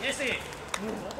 Jesse, ここだよ。